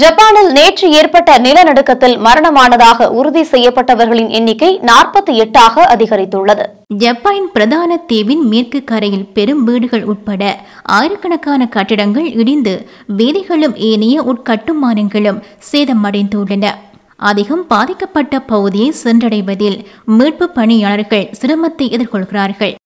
ஜப்பானில் நேற்று ஏற்பட்ட நிலநடுக்கத்தில் மரணமானதாக உறுதி செய்யப்பட்டவர்களின் எண்ணிக்கை நாற்பத்தி எட்டாக அதிகரித்துள்ளது. ஜப்பான் பிரதான தீவின் மேற்கு கரையில் பெரும் வீடுகள் உட்பட ஆயிரக்கணக்கான கட்டிடங்கள் இடிந்து வீதிகளும் ஏனைய உட்கட்டுமானங்களும் சேதமடைந்துள்ளன. அதிகம் பாதிக்கப்பட்ட பகுதியை சென்றடைவதில் மீட்பு பணியாளர்கள் சிரமத்தை எதிர்கொள்கிறார்கள்.